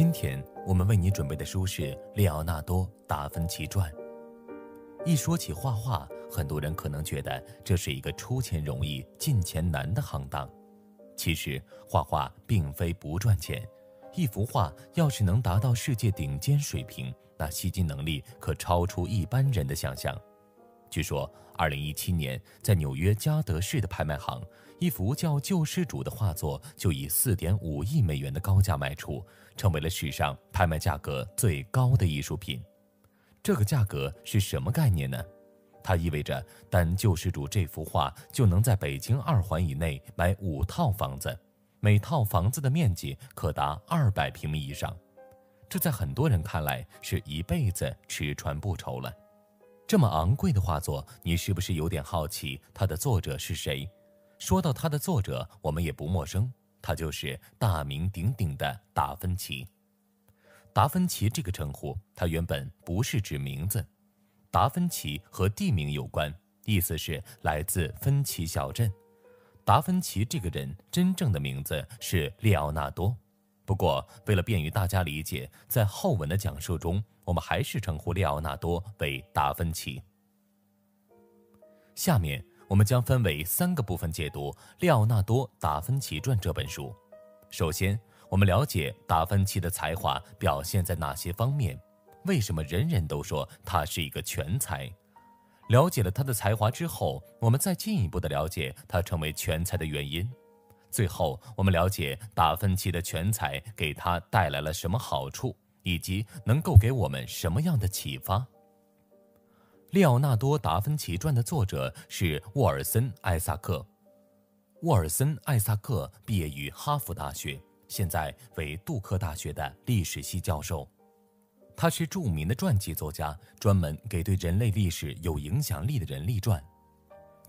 今天我们为你准备的书是《列奥纳多·达芬奇传》。一说起画画，很多人可能觉得这是一个出钱容易进钱难的行当。其实，画画并非不赚钱。一幅画要是能达到世界顶尖水平，那吸金能力可超出一般人的想象。据说，二零一七年在纽约嘉德市的拍卖行。一幅叫《救世主》的画作就以四点五亿美元的高价卖出，成为了史上拍卖价格最高的艺术品。这个价格是什么概念呢？它意味着单《救世主》这幅画就能在北京二环以内买五套房子，每套房子的面积可达二百平米以上。这在很多人看来是一辈子吃穿不愁了。这么昂贵的画作，你是不是有点好奇它的作者是谁？说到他的作者，我们也不陌生，他就是大名鼎鼎的达芬奇。达芬奇这个称呼，他原本不是指名字，达芬奇和地名有关，意思是来自芬奇小镇。达芬奇这个人真正的名字是列奥纳多，不过为了便于大家理解，在后文的讲述中，我们还是称呼列奥纳多为达芬奇。下面。我们将分为三个部分解读《列奥纳多·达芬奇传》这本书。首先，我们了解达芬奇的才华表现在哪些方面，为什么人人都说他是一个全才。了解了他的才华之后，我们再进一步的了解他成为全才的原因。最后，我们了解达芬奇的全才给他带来了什么好处，以及能够给我们什么样的启发。《列奥纳多·达芬奇传》的作者是沃尔森·艾萨克。沃尔森·艾萨克毕业于哈佛大学，现在为杜克大学的历史系教授。他是著名的传记作家，专门给对人类历史有影响力的人立传。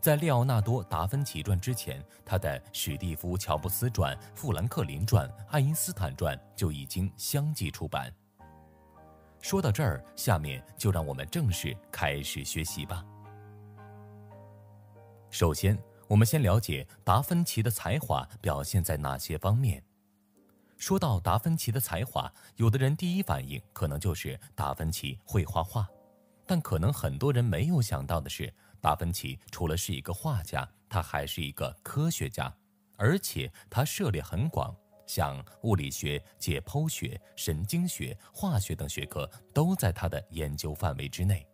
在《列奥纳多·达芬奇传》之前，他的《史蒂夫·乔布斯传》《富兰克林传》《爱因斯坦传》就已经相继出版。说到这儿，下面就让我们正式开始学习吧。首先，我们先了解达芬奇的才华表现在哪些方面。说到达芬奇的才华，有的人第一反应可能就是达芬奇会画画，但可能很多人没有想到的是，达芬奇除了是一个画家，他还是一个科学家，而且他涉猎很广。像物理学、解剖学、神经学、化学等学科都在他的研究范围之内。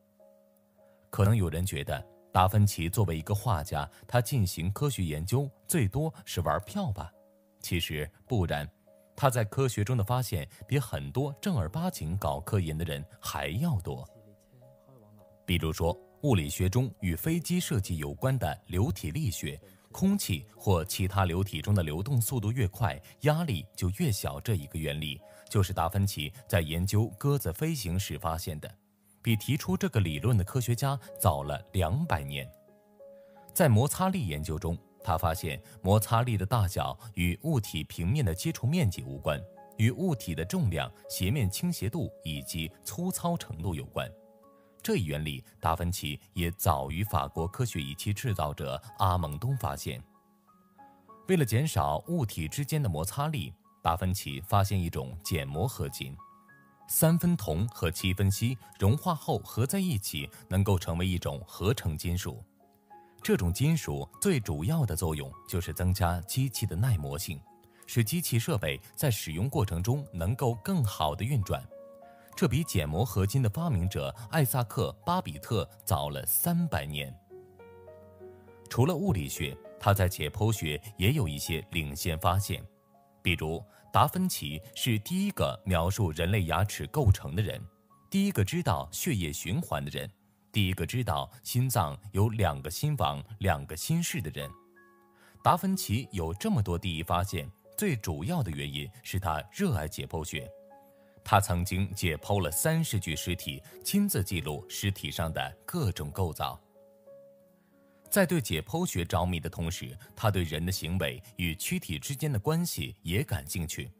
可能有人觉得，达芬奇作为一个画家，他进行科学研究最多是玩票吧？其实不然，他在科学中的发现比很多正儿八经搞科研的人还要多。比如说，物理学中与飞机设计有关的流体力学。空气或其他流体中的流动速度越快，压力就越小。这一个原理就是达芬奇在研究鸽子飞行时发现的，比提出这个理论的科学家早了两百年。在摩擦力研究中，他发现摩擦力的大小与物体平面的接触面积无关，与物体的重量、斜面倾斜度以及粗糙程度有关。这一原理，达芬奇也早于法国科学仪器制造者阿蒙东发现。为了减少物体之间的摩擦力，达芬奇发现一种减摩合金：三分铜和七分锡融化后合在一起，能够成为一种合成金属。这种金属最主要的作用就是增加机器的耐磨性，使机器设备在使用过程中能够更好的运转。这比减摩合金的发明者艾萨克·巴比特早了三百年。除了物理学，他在解剖学也有一些领先发现，比如达芬奇是第一个描述人类牙齿构成的人，第一个知道血液循环的人，第一个知道心脏有两个心房、两个心室的人。达芬奇有这么多第一发现，最主要的原因是他热爱解剖学。他曾经解剖了三十具尸体，亲自记录尸体上的各种构造。在对解剖学着迷的同时，他对人的行为与躯体之间的关系也感兴趣。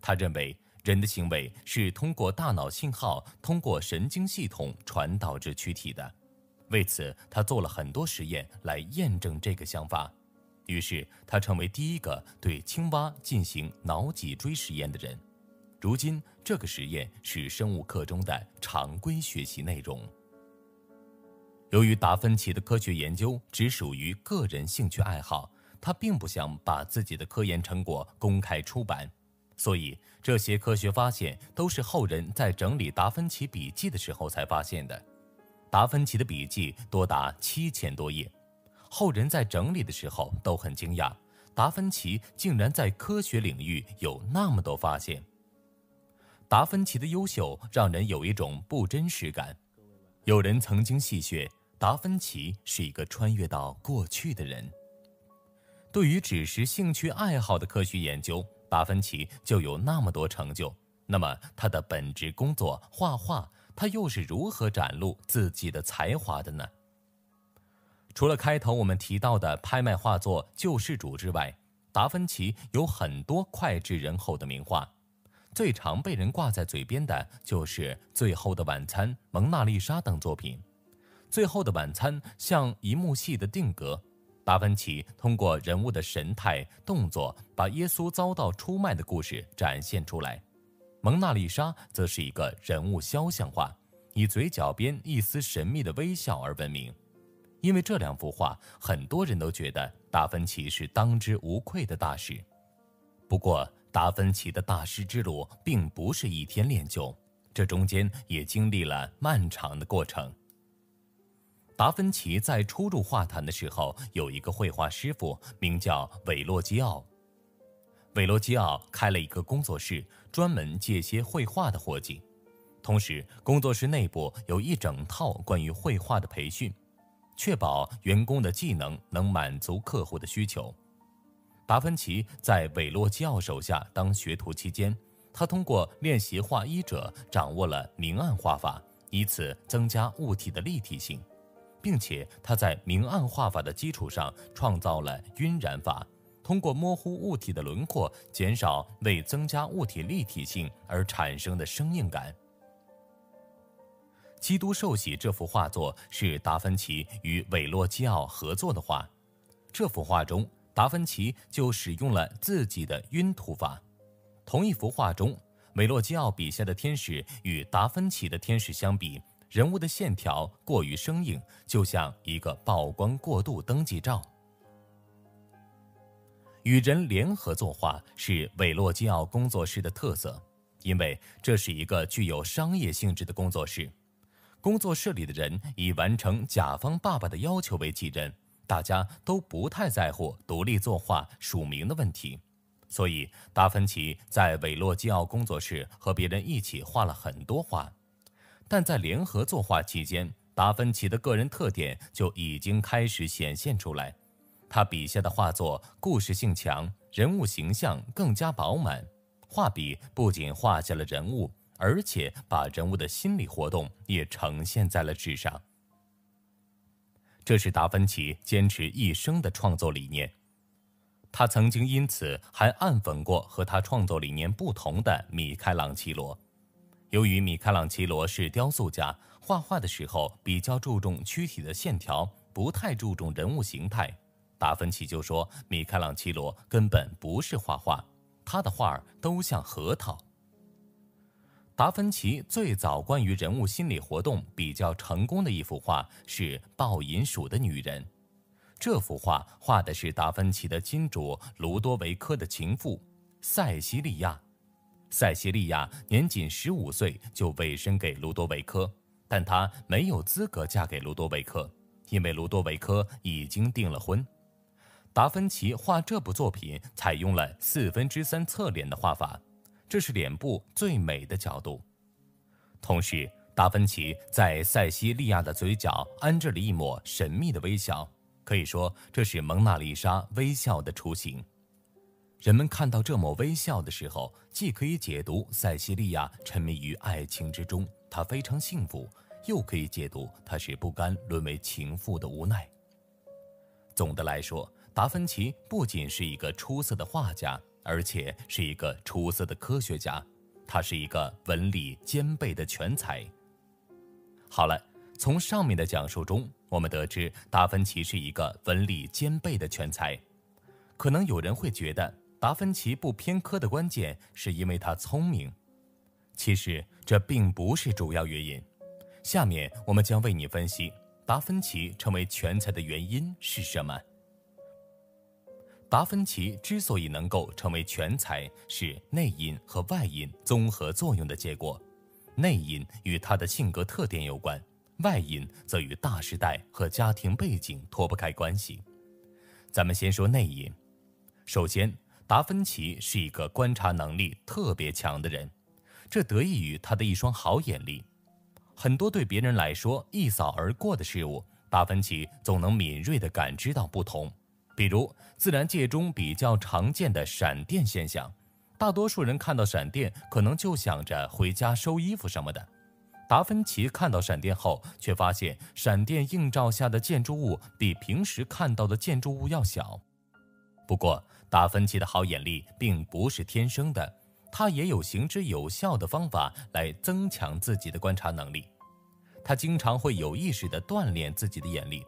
他认为人的行为是通过大脑信号通过神经系统传导至躯体的。为此，他做了很多实验来验证这个想法。于是，他成为第一个对青蛙进行脑脊椎实验的人。如今，这个实验是生物课中的常规学习内容。由于达芬奇的科学研究只属于个人兴趣爱好，他并不想把自己的科研成果公开出版，所以这些科学发现都是后人在整理达芬奇笔记的时候才发现的。达芬奇的笔记多达七千多页，后人在整理的时候都很惊讶，达芬奇竟然在科学领域有那么多发现。达芬奇的优秀让人有一种不真实感。有人曾经戏谑达芬奇是一个穿越到过去的人。对于只是兴趣爱好的科学研究，达芬奇就有那么多成就。那么他的本职工作画画，他又是如何展露自己的才华的呢？除了开头我们提到的拍卖画作《救世主》之外，达芬奇有很多脍炙人口的名画。最常被人挂在嘴边的就是《最后的晚餐》《蒙娜丽莎》等作品。《最后的晚餐》像一幕戏的定格，达芬奇通过人物的神态、动作，把耶稣遭到出卖的故事展现出来。《蒙娜丽莎》则是一个人物肖像画，以嘴角边一丝神秘的微笑而闻名。因为这两幅画，很多人都觉得达芬奇是当之无愧的大师。不过，达芬奇的大师之路并不是一天练就，这中间也经历了漫长的过程。达芬奇在初入画坛的时候，有一个绘画师傅，名叫韦洛基奥。韦洛基奥开了一个工作室，专门借些绘画的活计，同时工作室内部有一整套关于绘画的培训，确保员工的技能能满足客户的需求。达芬奇在韦洛基奥手下当学徒期间，他通过练习画衣者，掌握了明暗画法，以此增加物体的立体性，并且他在明暗画法的基础上创造了晕染法，通过模糊物体的轮廓，减少为增加物体立体性而产生的生硬感。基督受洗这幅画作是达芬奇与韦洛基奥合作的画，这幅画中。达芬奇就使用了自己的晕涂法。同一幅画中，韦洛基奥笔下的天使与达芬奇的天使相比，人物的线条过于生硬，就像一个曝光过度登记照。与人联合作画是韦洛基奥工作室的特色，因为这是一个具有商业性质的工作室。工作室里的人以完成甲方爸爸的要求为己任。大家都不太在乎独立作画署名的问题，所以达芬奇在韦洛基奥工作室和别人一起画了很多画。但在联合作画期间，达芬奇的个人特点就已经开始显现出来。他笔下的画作故事性强，人物形象更加饱满。画笔不仅画下了人物，而且把人物的心理活动也呈现在了纸上。这是达芬奇坚持一生的创作理念。他曾经因此还暗讽过和他创作理念不同的米开朗基罗。由于米开朗基罗是雕塑家，画画的时候比较注重躯体的线条，不太注重人物形态。达芬奇就说米开朗基罗根本不是画画，他的画儿都像核桃。达芬奇最早关于人物心理活动比较成功的一幅画是《抱银鼠的女人》。这幅画画的是达芬奇的金主卢多维科的情妇塞西利亚。塞西利亚年仅十五岁就委身给卢多维科，但她没有资格嫁给卢多维科，因为卢多维科已经订了婚。达芬奇画这部作品采用了四分之三侧脸的画法。这是脸部最美的角度，同时，达芬奇在塞西利亚的嘴角安置了一抹神秘的微笑，可以说这是蒙娜丽莎微笑的雏形。人们看到这抹微笑的时候，既可以解读塞西利亚沉迷于爱情之中，她非常幸福；又可以解读她是不甘沦为情妇的无奈。总的来说，达芬奇不仅是一个出色的画家。而且是一个出色的科学家，他是一个文理兼备的全才。好了，从上面的讲述中，我们得知达芬奇是一个文理兼备的全才。可能有人会觉得达芬奇不偏科的关键是因为他聪明，其实这并不是主要原因。下面我们将为你分析达芬奇成为全才的原因是什么。达芬奇之所以能够成为全才，是内因和外因综合作用的结果。内因与他的性格特点有关，外因则与大时代和家庭背景脱不开关系。咱们先说内因。首先，达芬奇是一个观察能力特别强的人，这得益于他的一双好眼力。很多对别人来说一扫而过的事物，达芬奇总能敏锐地感知到不同。比如自然界中比较常见的闪电现象，大多数人看到闪电可能就想着回家收衣服什么的。达芬奇看到闪电后，却发现闪电映照下的建筑物比平时看到的建筑物要小。不过，达芬奇的好眼力并不是天生的，他也有行之有效的方法来增强自己的观察能力。他经常会有意识地锻炼自己的眼力。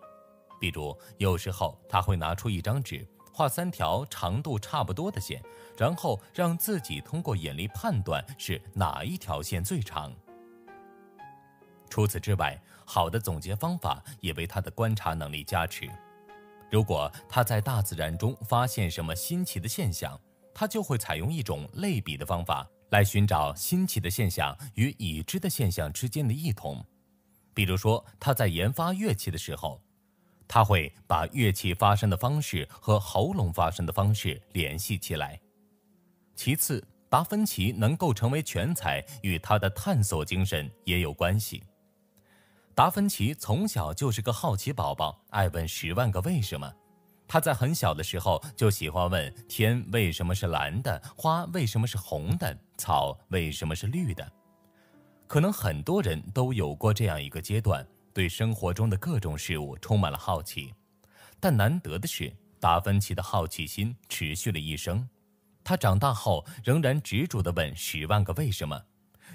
比如，有时候他会拿出一张纸，画三条长度差不多的线，然后让自己通过眼力判断是哪一条线最长。除此之外，好的总结方法也为他的观察能力加持。如果他在大自然中发现什么新奇的现象，他就会采用一种类比的方法来寻找新奇的现象与已知的现象之间的异同。比如说，他在研发乐器的时候。他会把乐器发声的方式和喉咙发声的方式联系起来。其次，达芬奇能够成为全才，与他的探索精神也有关系。达芬奇从小就是个好奇宝宝，爱问十万个为什么。他在很小的时候就喜欢问天为什么是蓝的，花为什么是红的，草为什么是绿的。可能很多人都有过这样一个阶段。对生活中的各种事物充满了好奇，但难得的是，达芬奇的好奇心持续了一生。他长大后仍然执着地问十万个为什么。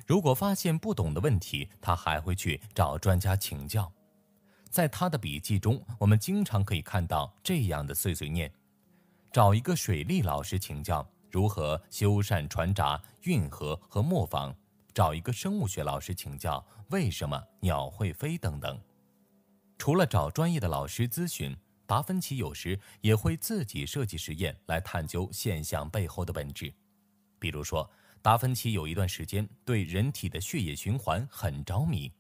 如果发现不懂的问题，他还会去找专家请教。在他的笔记中，我们经常可以看到这样的碎碎念：找一个水利老师请教如何修缮船闸、运河和磨坊；找一个生物学老师请教。为什么鸟会飞？等等。除了找专业的老师咨询，达芬奇有时也会自己设计实验来探究现象背后的本质。比如说，达芬奇有一段时间对人体的血液循环很着迷，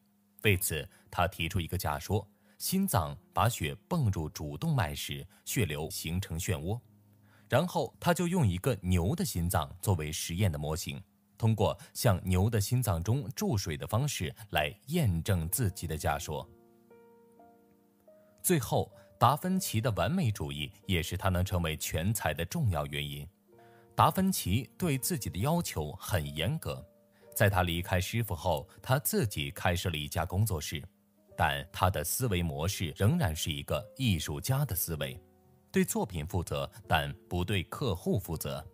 为此他提出一个假说：心脏把血泵入主动脉时，血流形成漩涡。然后他就用一个牛的心脏作为实验的模型。通过向牛的心脏中注水的方式来验证自己的假说。最后，达芬奇的完美主义也是他能成为全才的重要原因。达芬奇对自己的要求很严格，在他离开师傅后，他自己开设了一家工作室，但他的思维模式仍然是一个艺术家的思维，对作品负责，但不对客户负责。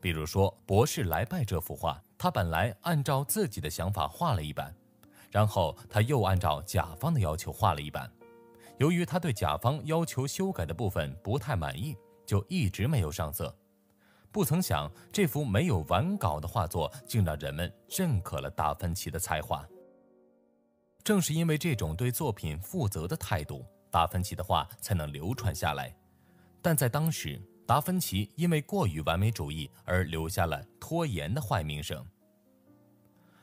比如说，博士来拜这幅画，他本来按照自己的想法画了一版，然后他又按照甲方的要求画了一版。由于他对甲方要求修改的部分不太满意，就一直没有上色。不曾想，这幅没有完稿的画作竟让人们认可了达芬奇的才华。正是因为这种对作品负责的态度，达芬奇的画才能流传下来。但在当时，达芬奇因为过于完美主义而留下了拖延的坏名声。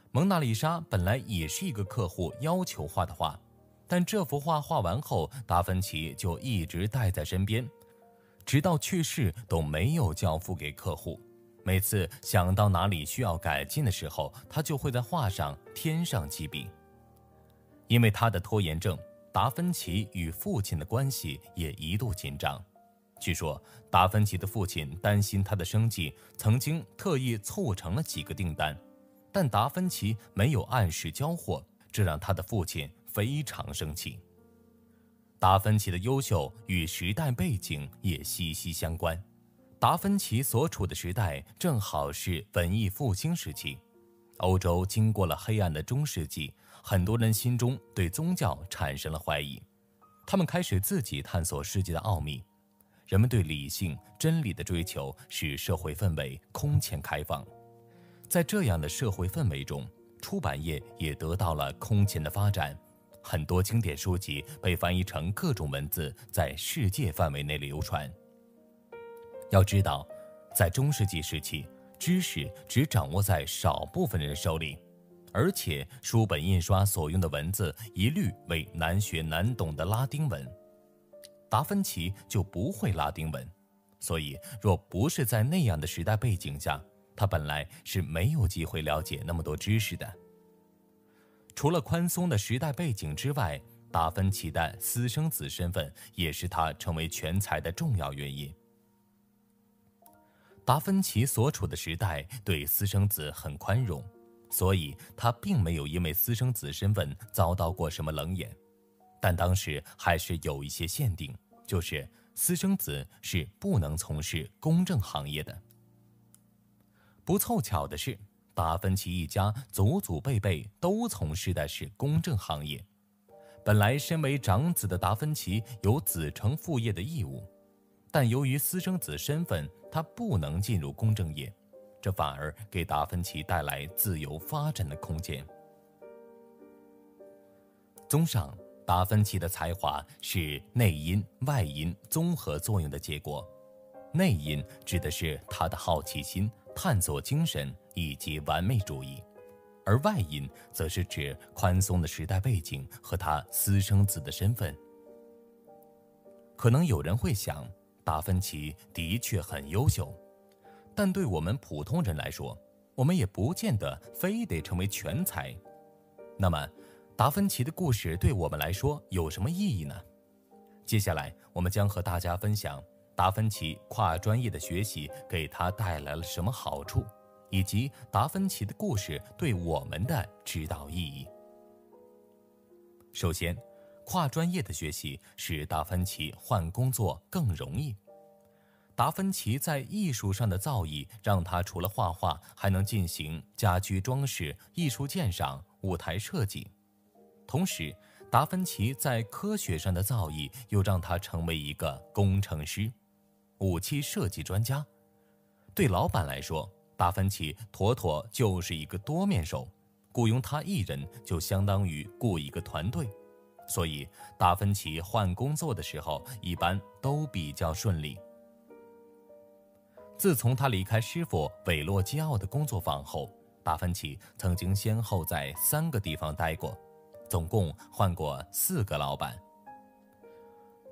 蒙娜丽莎本来也是一个客户要求画的画，但这幅画画完后，达芬奇就一直带在身边，直到去世都没有交付给客户。每次想到哪里需要改进的时候，他就会在画上添上几笔。因为他的拖延症，达芬奇与父亲的关系也一度紧张。据说达芬奇的父亲担心他的生计，曾经特意促成了几个订单，但达芬奇没有按时交货，这让他的父亲非常生气。达芬奇的优秀与时代背景也息息相关。达芬奇所处的时代正好是文艺复兴时期，欧洲经过了黑暗的中世纪，很多人心中对宗教产生了怀疑，他们开始自己探索世界的奥秘。人们对理性真理的追求使社会氛围空前开放，在这样的社会氛围中，出版业也得到了空前的发展，很多经典书籍被翻译成各种文字，在世界范围内流传。要知道，在中世纪时期，知识只掌握在少部分人手里，而且书本印刷所用的文字一律为难学难懂的拉丁文。达芬奇就不会拉丁文，所以若不是在那样的时代背景下，他本来是没有机会了解那么多知识的。除了宽松的时代背景之外，达芬奇的私生子身份也是他成为全才的重要原因。达芬奇所处的时代对私生子很宽容，所以他并没有因为私生子身份遭到过什么冷眼，但当时还是有一些限定。就是私生子是不能从事公证行业的。不凑巧的是，达芬奇一家祖祖辈辈都从事的是公证行业。本来身为长子的达芬奇有子承父业的义务，但由于私生子身份，他不能进入公证业，这反而给达芬奇带来自由发展的空间。综上。达芬奇的才华是内因外因综合作用的结果。内因指的是他的好奇心、探索精神以及完美主义，而外因则是指宽松的时代背景和他私生子的身份。可能有人会想，达芬奇的确很优秀，但对我们普通人来说，我们也不见得非得成为全才。那么，达芬奇的故事对我们来说有什么意义呢？接下来，我们将和大家分享达芬奇跨专业的学习给他带来了什么好处，以及达芬奇的故事对我们的指导意义。首先，跨专业的学习使达芬奇换工作更容易。达芬奇在艺术上的造诣让他除了画画，还能进行家居装饰、艺术鉴赏、舞台设计。同时，达芬奇在科学上的造诣又让他成为一个工程师、武器设计专家。对老板来说，达芬奇妥妥就是一个多面手，雇佣他一人就相当于雇一个团队。所以，达芬奇换工作的时候一般都比较顺利。自从他离开师傅韦洛基奥的工作坊后，达芬奇曾经先后在三个地方待过。总共换过四个老板。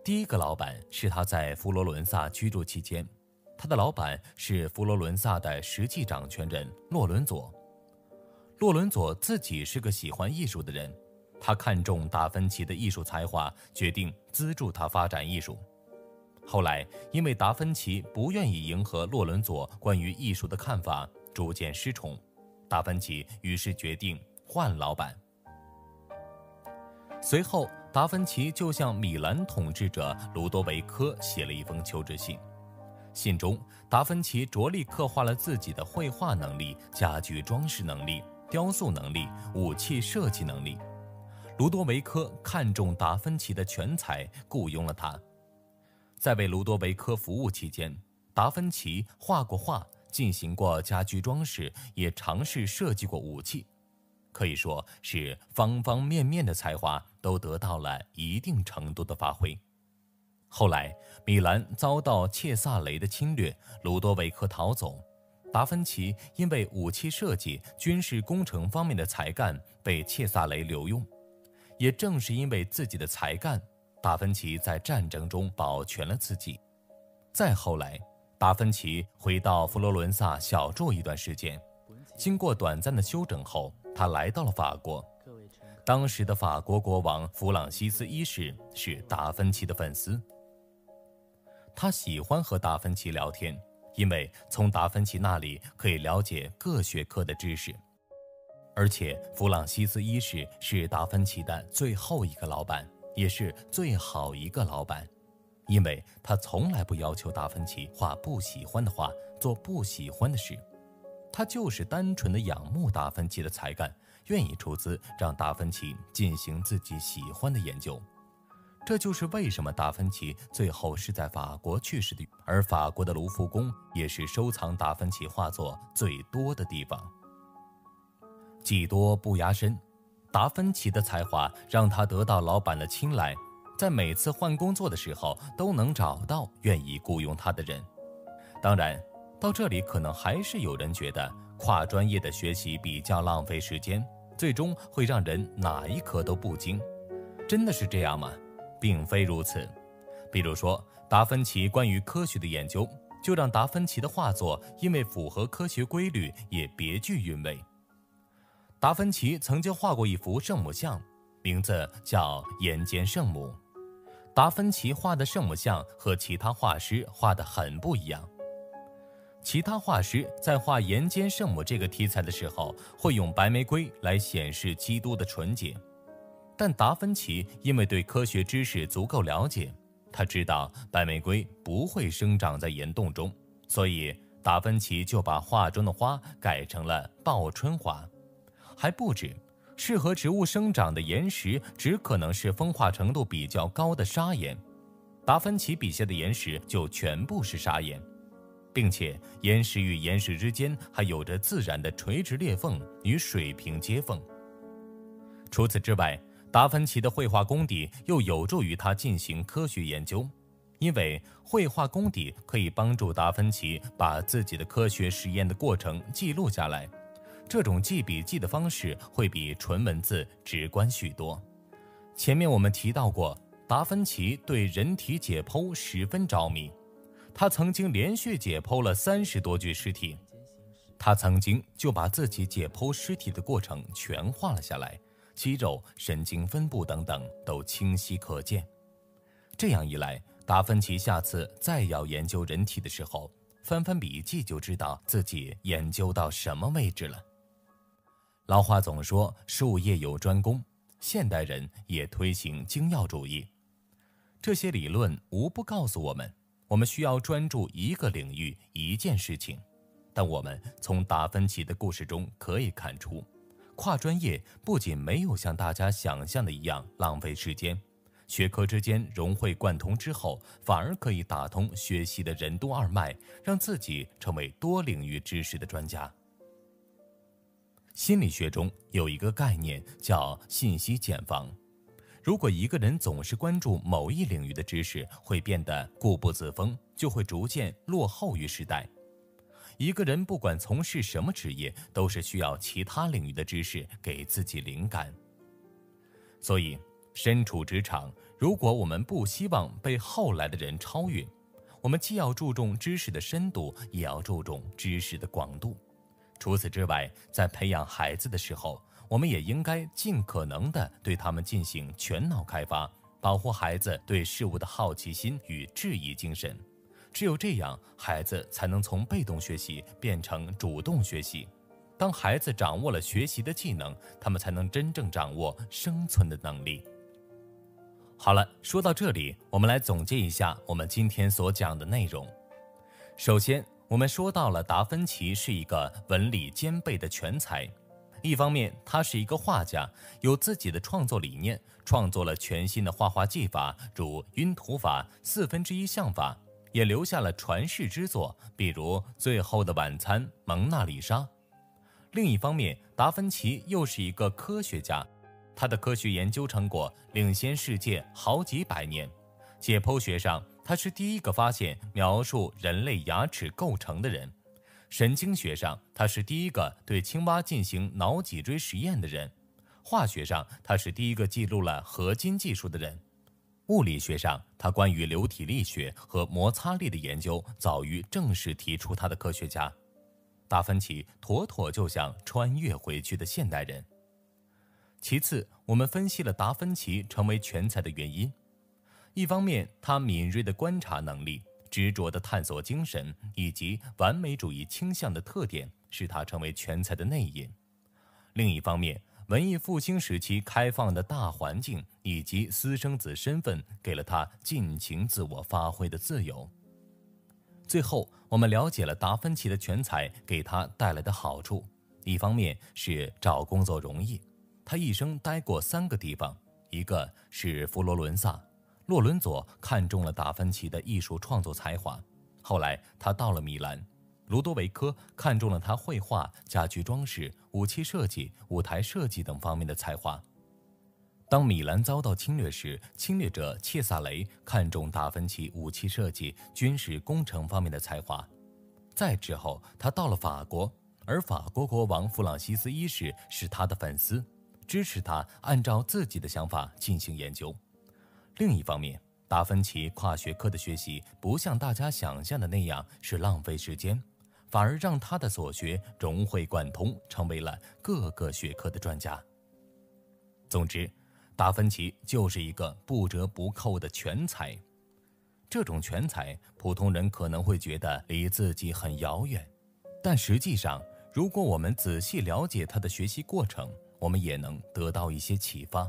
第一个老板是他在佛罗伦萨居住期间，他的老板是佛罗伦萨的实际掌权人洛伦佐。洛伦佐自己是个喜欢艺术的人，他看中达芬奇的艺术才华，决定资助他发展艺术。后来，因为达芬奇不愿意迎合洛伦佐关于艺术的看法，逐渐失宠，达芬奇于是决定换老板。随后，达芬奇就向米兰统治者卢多维科写了一封求职信。信中，达芬奇着力刻画了自己的绘画能力、家具装饰能力、雕塑能力、武器设计能力。卢多维科看中达芬奇的全才，雇佣了他。在为卢多维科服务期间，达芬奇画过画，进行过家居装饰，也尝试设计过武器。可以说是方方面面的才华都得到了一定程度的发挥。后来，米兰遭到切萨雷的侵略，卢多维科逃走，达芬奇因为武器设计、军事工程方面的才干被切萨雷留用。也正是因为自己的才干，达芬奇在战争中保全了自己。再后来，达芬奇回到佛罗伦萨小住一段时间，经过短暂的休整后。他来到了法国，当时的法国国王弗朗西斯一世是达芬奇的粉丝。他喜欢和达芬奇聊天，因为从达芬奇那里可以了解各学科的知识。而且弗朗西斯一世是达芬奇的最后一个老板，也是最好一个老板，因为他从来不要求达芬奇画不喜欢的画，做不喜欢的事。他就是单纯的仰慕达芬奇的才干，愿意出资让达芬奇进行自己喜欢的研究。这就是为什么达芬奇最后是在法国去世的，而法国的卢浮宫也是收藏达芬奇画作最多的地方。技多不压身，达芬奇的才华让他得到老板的青睐，在每次换工作的时候都能找到愿意雇佣他的人。当然，到这里可能还是有人觉得跨专业的学习比较浪费时间，最终会让人哪一科都不精。真的是这样吗？并非如此。比如说，达芬奇关于科学的研究，就让达芬奇的画作因为符合科学规律，也别具韵味。达芬奇曾经画过一幅圣母像，名字叫《眼尖圣母》。达芬奇画的圣母像和其他画师画的很不一样。其他画师在画岩间圣母这个题材的时候，会用白玫瑰来显示基督的纯洁，但达芬奇因为对科学知识足够了解，他知道白玫瑰不会生长在岩洞中，所以达芬奇就把画中的花改成了报春花。还不止，适合植物生长的岩石只可能是风化程度比较高的砂岩，达芬奇笔下的岩石就全部是砂岩。并且岩石与岩石之间还有着自然的垂直裂缝与水平接缝。除此之外，达芬奇的绘画功底又有助于他进行科学研究，因为绘画功底可以帮助达芬奇把自己的科学实验的过程记录下来。这种记笔记的方式会比纯文字直观许多。前面我们提到过，达芬奇对人体解剖十分着迷。他曾经连续解剖了三十多具尸体，他曾经就把自己解剖尸体的过程全画了下来，肌肉、神经分布等等都清晰可见。这样一来，达芬奇下次再要研究人体的时候，翻翻笔记就知道自己研究到什么位置了。老话总说“术业有专攻”，现代人也推行精要主义，这些理论无不告诉我们。我们需要专注一个领域一件事情，但我们从达芬奇的故事中可以看出，跨专业不仅没有像大家想象的一样浪费时间，学科之间融会贯通之后，反而可以打通学习的任督二脉，让自己成为多领域知识的专家。心理学中有一个概念叫信息茧房。如果一个人总是关注某一领域的知识，会变得固步自封，就会逐渐落后于时代。一个人不管从事什么职业，都是需要其他领域的知识给自己灵感。所以，身处职场，如果我们不希望被后来的人超越，我们既要注重知识的深度，也要注重知识的广度。除此之外，在培养孩子的时候，我们也应该尽可能的对他们进行全脑开发，保护孩子对事物的好奇心与质疑精神。只有这样，孩子才能从被动学习变成主动学习。当孩子掌握了学习的技能，他们才能真正掌握生存的能力。好了，说到这里，我们来总结一下我们今天所讲的内容。首先，我们说到了达芬奇是一个文理兼备的全才。一方面，他是一个画家，有自己的创作理念，创作了全新的画画技法，如晕涂法、四分之一像法，也留下了传世之作，比如《最后的晚餐》《蒙娜丽莎》。另一方面，达芬奇又是一个科学家，他的科学研究成果领先世界好几百年。解剖学上，他是第一个发现描述人类牙齿构成的人。神经学上，他是第一个对青蛙进行脑脊椎实验的人；化学上，他是第一个记录了合金技术的人；物理学上，他关于流体力学和摩擦力的研究早于正式提出他的科学家。达芬奇妥妥就像穿越回去的现代人。其次，我们分析了达芬奇成为全才的原因：一方面，他敏锐的观察能力。执着的探索精神以及完美主义倾向的特点，使他成为全才的内因。另一方面，文艺复兴时期开放的大环境以及私生子身份，给了他尽情自我发挥的自由。最后，我们了解了达芬奇的全才给他带来的好处：一方面是找工作容易，他一生待过三个地方，一个是佛罗伦萨。洛伦佐看中了达芬奇的艺术创作才华，后来他到了米兰，卢多维科看中了他绘画、家居装饰、武器设计、舞台设计等方面的才华。当米兰遭到侵略时，侵略者切萨雷看中达芬奇武器设计、军事工程方面的才华。再之后，他到了法国，而法国国王弗朗西斯一世是他的粉丝，支持他按照自己的想法进行研究。另一方面，达芬奇跨学科的学习不像大家想象的那样是浪费时间，反而让他的所学融会贯通，成为了各个学科的专家。总之，达芬奇就是一个不折不扣的全才。这种全才，普通人可能会觉得离自己很遥远，但实际上，如果我们仔细了解他的学习过程，我们也能得到一些启发。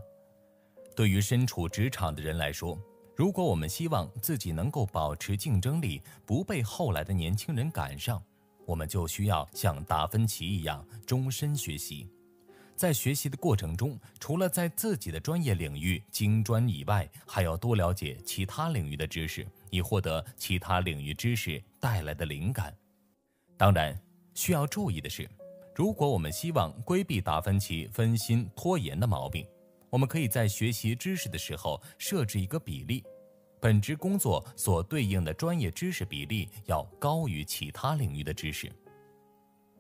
对于身处职场的人来说，如果我们希望自己能够保持竞争力，不被后来的年轻人赶上，我们就需要像达芬奇一样终身学习。在学习的过程中，除了在自己的专业领域精专以外，还要多了解其他领域的知识，以获得其他领域知识带来的灵感。当然，需要注意的是，如果我们希望规避达芬奇分心拖延的毛病，我们可以在学习知识的时候设置一个比例，本职工作所对应的专业知识比例要高于其他领域的知识。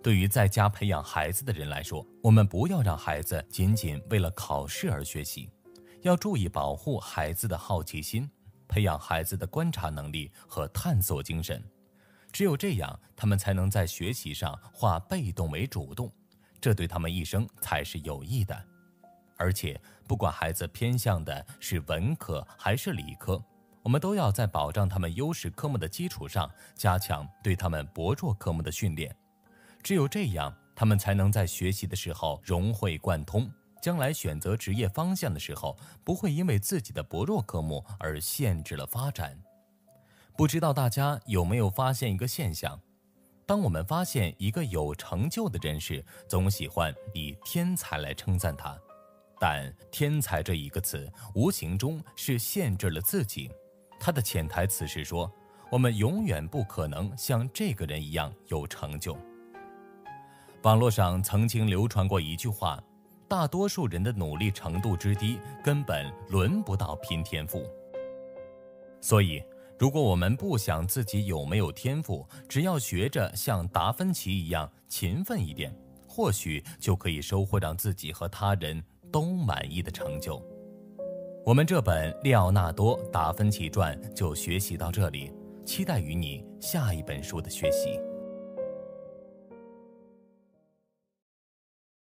对于在家培养孩子的人来说，我们不要让孩子仅仅为了考试而学习，要注意保护孩子的好奇心，培养孩子的观察能力和探索精神。只有这样，他们才能在学习上化被动为主动，这对他们一生才是有益的。而且，不管孩子偏向的是文科还是理科，我们都要在保障他们优势科目的基础上，加强对他们薄弱科目的训练。只有这样，他们才能在学习的时候融会贯通，将来选择职业方向的时候，不会因为自己的薄弱科目而限制了发展。不知道大家有没有发现一个现象？当我们发现一个有成就的人时，总喜欢以天才来称赞他。但“天才”这一个词，无形中是限制了自己。它的潜台词是说，我们永远不可能像这个人一样有成就。网络上曾经流传过一句话：“大多数人的努力程度之低，根本轮不到拼天赋。”所以，如果我们不想自己有没有天赋，只要学着像达芬奇一样勤奋一点，或许就可以收获让自己和他人。都满意的成就。我们这本《利奥纳多·达芬奇传》就学习到这里，期待与你下一本书的学习。